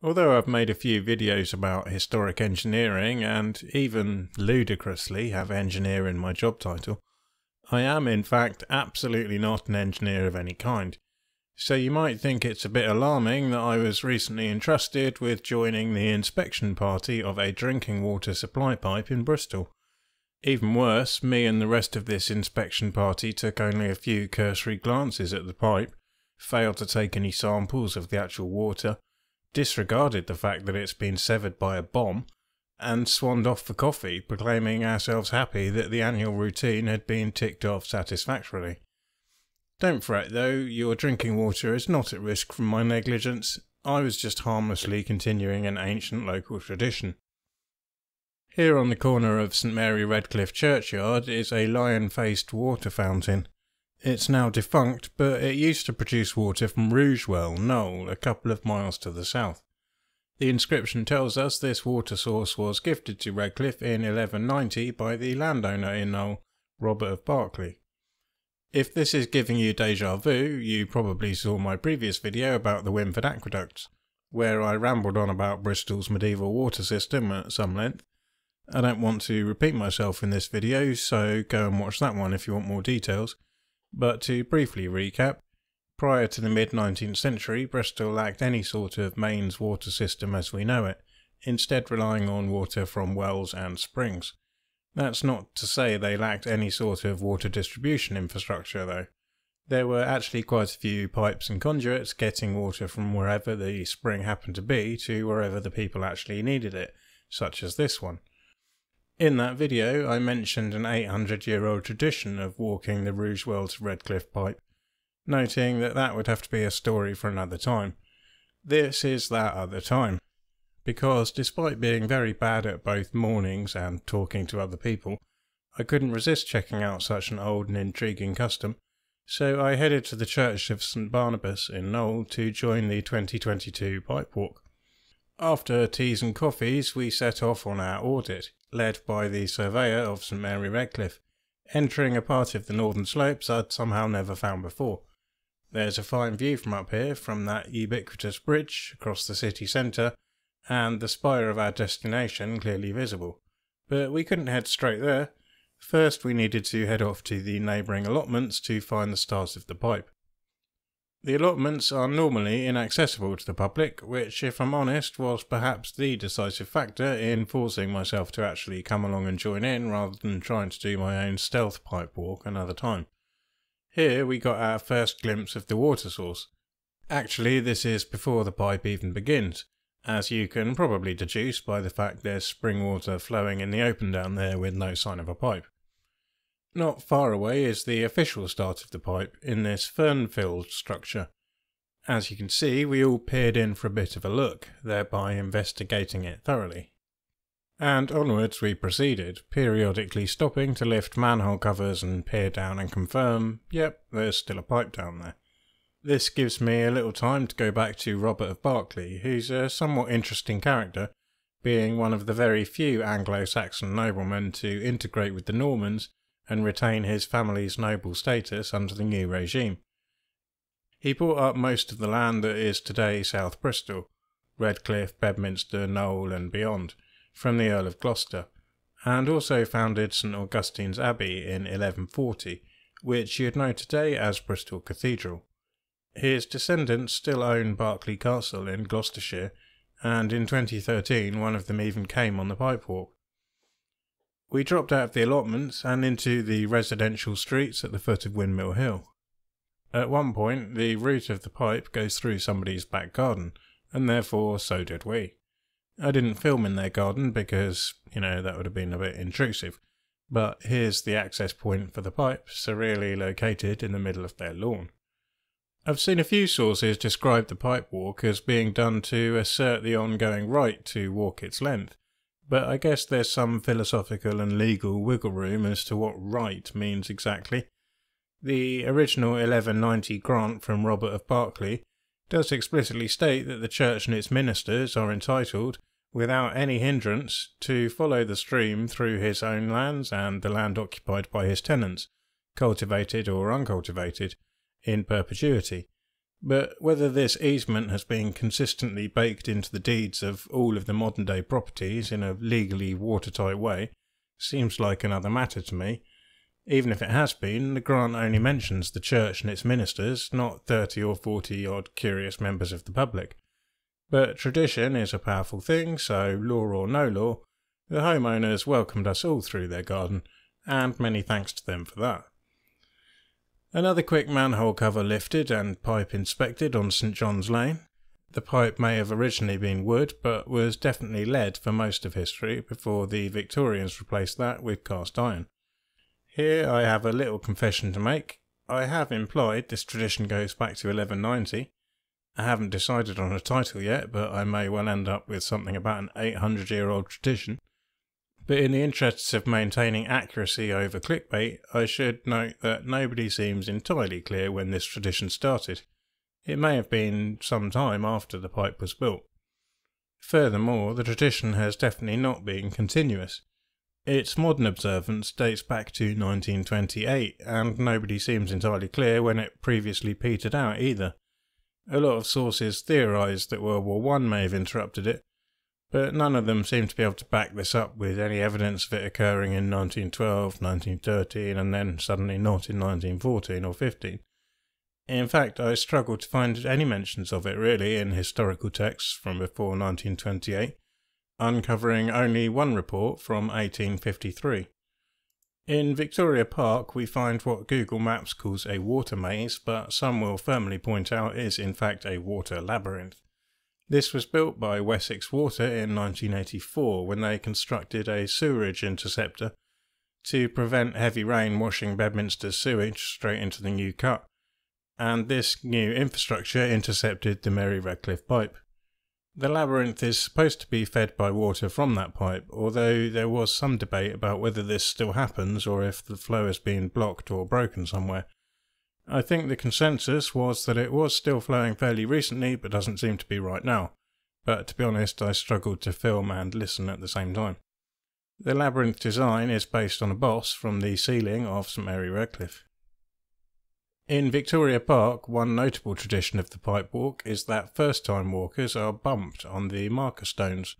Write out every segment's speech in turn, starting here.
Although I've made a few videos about historic engineering and even ludicrously have engineer in my job title, I am in fact absolutely not an engineer of any kind. So you might think it's a bit alarming that I was recently entrusted with joining the inspection party of a drinking water supply pipe in Bristol. Even worse, me and the rest of this inspection party took only a few cursory glances at the pipe, failed to take any samples of the actual water, disregarded the fact that it's been severed by a bomb, and swanned off for coffee, proclaiming ourselves happy that the annual routine had been ticked off satisfactorily. Don't fret though, your drinking water is not at risk from my negligence. I was just harmlessly continuing an ancient local tradition. Here on the corner of St Mary Redcliffe Churchyard is a lion faced water fountain. It's now defunct, but it used to produce water from Rugewell, Knowle, a couple of miles to the south. The inscription tells us this water source was gifted to Redcliffe in 1190 by the landowner in Knowle, Robert of Berkeley. If this is giving you deja vu, you probably saw my previous video about the Wymford aqueducts, where I rambled on about Bristol's medieval water system at some length. I don't want to repeat myself in this video, so go and watch that one if you want more details. But to briefly recap, prior to the mid 19th century, Bristol lacked any sort of mains water system as we know it, instead relying on water from wells and springs. That's not to say they lacked any sort of water distribution infrastructure, though. There were actually quite a few pipes and conduits getting water from wherever the spring happened to be to wherever the people actually needed it, such as this one. In that video, I mentioned an 800 year old tradition of walking the Rugewell to Redcliffe pipe, noting that that would have to be a story for another time. This is that other time because despite being very bad at both mornings and talking to other people, I couldn't resist checking out such an old and intriguing custom, so I headed to the Church of St Barnabas in Knowle to join the 2022 Pipe Walk. After teas and coffees, we set off on our audit, led by the surveyor of St Mary Redcliffe, entering a part of the northern slopes I'd somehow never found before. There's a fine view from up here, from that ubiquitous bridge across the city centre, and the spire of our destination clearly visible. But we couldn't head straight there. First, we needed to head off to the neighbouring allotments to find the start of the pipe. The allotments are normally inaccessible to the public, which, if I'm honest, was perhaps the decisive factor in forcing myself to actually come along and join in rather than trying to do my own stealth pipe walk another time. Here we got our first glimpse of the water source. Actually, this is before the pipe even begins, as you can probably deduce by the fact there's spring water flowing in the open down there with no sign of a pipe. Not far away is the official start of the pipe in this fern-filled structure. As you can see, we all peered in for a bit of a look, thereby investigating it thoroughly. And onwards we proceeded, periodically stopping to lift manhole covers and peer down and confirm, yep, there's still a pipe down there. This gives me a little time to go back to Robert of Berkeley, who's a somewhat interesting character, being one of the very few Anglo Saxon noblemen to integrate with the Normans and retain his family's noble status under the new regime. He bought up most of the land that is today South Bristol, Redcliffe, Bedminster, Knowle, and beyond, from the Earl of Gloucester, and also founded St Augustine's Abbey in 1140, which you'd know today as Bristol Cathedral. His descendants still own Berkeley Castle in Gloucestershire, and in 2013 one of them even came on the pipe walk. We dropped out of the allotments and into the residential streets at the foot of Windmill Hill. At one point, the route of the pipe goes through somebody's back garden, and therefore so did we. I didn't film in their garden because, you know, that would have been a bit intrusive, but here's the access point for the pipe, surreally located in the middle of their lawn. I've seen a few sources describe the pipe walk as being done to assert the ongoing right to walk its length, but I guess there's some philosophical and legal wiggle room as to what right means exactly. The original 1190 grant from Robert of Berkeley does explicitly state that the church and its ministers are entitled, without any hindrance, to follow the stream through his own lands and the land occupied by his tenants, cultivated or uncultivated, in perpetuity, But whether this easement has been consistently baked into the deeds of all of the modern day properties in a legally watertight way seems like another matter to me. Even if it has been, the grant only mentions the church and its ministers, not 30 or 40 odd curious members of the public. But tradition is a powerful thing, so law or no law, the homeowners welcomed us all through their garden, and many thanks to them for that. Another quick manhole cover lifted and pipe inspected on St John's Lane. The pipe may have originally been wood, but was definitely lead for most of history before the Victorians replaced that with cast iron. Here I have a little confession to make. I have implied this tradition goes back to 1190. I haven't decided on a title yet, but I may well end up with something about an 800 year old tradition. But in the interests of maintaining accuracy over clickbait, I should note that nobody seems entirely clear when this tradition started. It may have been some time after the pipe was built. Furthermore, the tradition has definitely not been continuous. Its modern observance dates back to 1928, and nobody seems entirely clear when it previously petered out either. A lot of sources theorise that World War I may have interrupted it, but none of them seem to be able to back this up with any evidence of it occurring in 1912, 1913, and then suddenly not in 1914 or 15. In fact, I struggle to find any mentions of it really in historical texts from before 1928, uncovering only one report from 1853. In Victoria Park, we find what Google Maps calls a water maze, but some will firmly point out is in fact a water labyrinth. This was built by Wessex Water in 1984 when they constructed a sewerage interceptor to prevent heavy rain washing Bedminster sewage straight into the new cut, and this new infrastructure intercepted the Mary Redcliffe pipe. The labyrinth is supposed to be fed by water from that pipe, although there was some debate about whether this still happens or if the flow has been blocked or broken somewhere. I think the consensus was that it was still flowing fairly recently, but doesn't seem to be right now. But to be honest, I struggled to film and listen at the same time. The labyrinth design is based on a boss from the ceiling of St Mary Redcliffe. In Victoria Park, one notable tradition of the pipe walk is that first time walkers are bumped on the marker stones.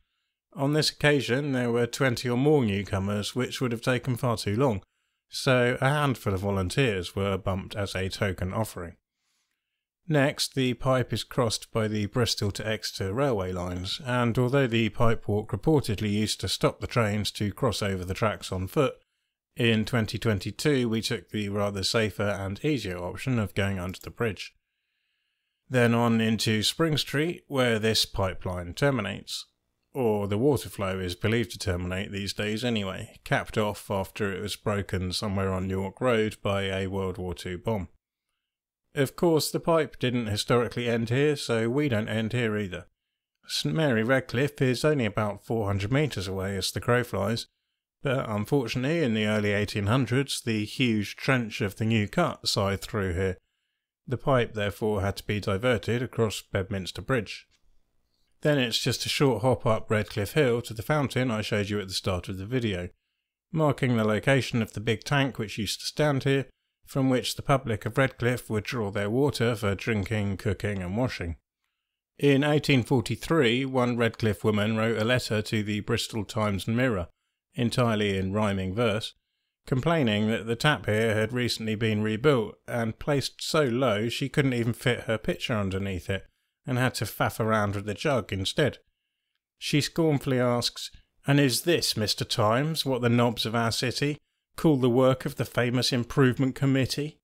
On this occasion, there were 20 or more newcomers, which would have taken far too long, so a handful of volunteers were bumped as a token offering. Next, the pipe is crossed by the Bristol to Exeter railway lines, and although the pipe walk reportedly used to stop the trains to cross over the tracks on foot, in 2022 we took the rather safer and easier option of going under the bridge. Then on into Spring Street, where this pipeline terminates or the water flow is believed to terminate these days anyway, capped off after it was broken somewhere on York Road by a World War II bomb. Of course, the pipe didn't historically end here, so we don't end here either. St Mary Redcliffe is only about 400 metres away as the crow flies, but unfortunately in the early 1800s the huge trench of the New Cut scythed through here. The pipe therefore had to be diverted across Bedminster Bridge. Then it's just a short hop up Redcliffe Hill to the fountain I showed you at the start of the video, marking the location of the big tank which used to stand here, from which the public of Redcliffe would draw their water for drinking, cooking, and washing. In 1843, one Redcliffe woman wrote a letter to the Bristol Times and Mirror, entirely in rhyming verse, complaining that the tap here had recently been rebuilt and placed so low she couldn't even fit her picture underneath it and had to faff around with the jug instead. She scornfully asks, And is this, Mr. Times, what the knobs of our city call the work of the famous Improvement Committee?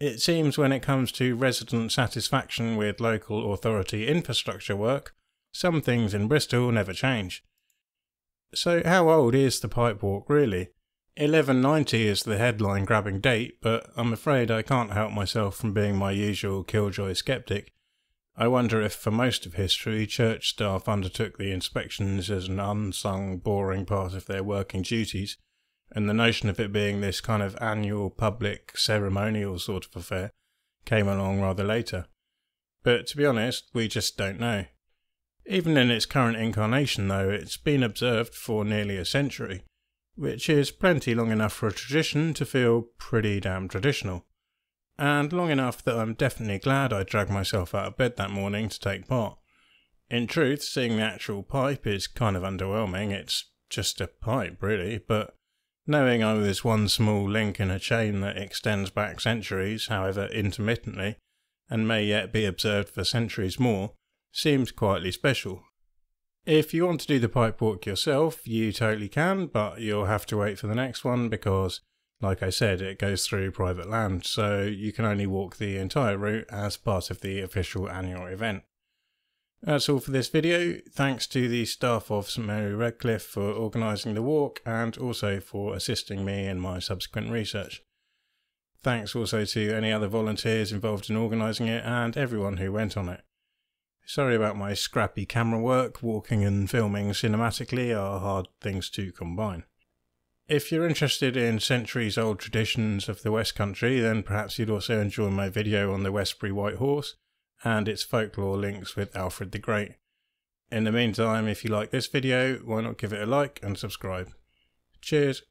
It seems when it comes to resident satisfaction with local authority infrastructure work, some things in Bristol never change. So, how old is the pipe walk really? 1190 is the headline grabbing date, but I'm afraid I can't help myself from being my usual killjoy skeptic I wonder if for most of history church staff undertook the inspections as an unsung, boring part of their working duties, and the notion of it being this kind of annual public ceremonial sort of affair came along rather later. But to be honest, we just don't know. Even in its current incarnation, though, it's been observed for nearly a century, which is plenty long enough for a tradition to feel pretty damn traditional. And long enough that I'm definitely glad I dragged myself out of bed that morning to take part. In truth, seeing the actual pipe is kind of underwhelming. It's just a pipe, really, but knowing I was one small link in a chain that extends back centuries, however intermittently, and may yet be observed for centuries more, seems quietly special. If you want to do the pipe walk yourself, you totally can, but you'll have to wait for the next one because, like I said, it goes through private land, so you can only walk the entire route as part of the official annual event. That's all for this video. Thanks to the staff of St Mary Redcliffe for organising the walk and also for assisting me in my subsequent research. Thanks also to any other volunteers involved in organising it and everyone who went on it. Sorry about my scrappy camera work, walking and filming cinematically are hard things to combine. If you're interested in centuries old traditions of the West Country, then perhaps you'd also enjoy my video on the Westbury White Horse and its folklore links with Alfred the Great. In the meantime, if you like this video, why not give it a like and subscribe. Cheers!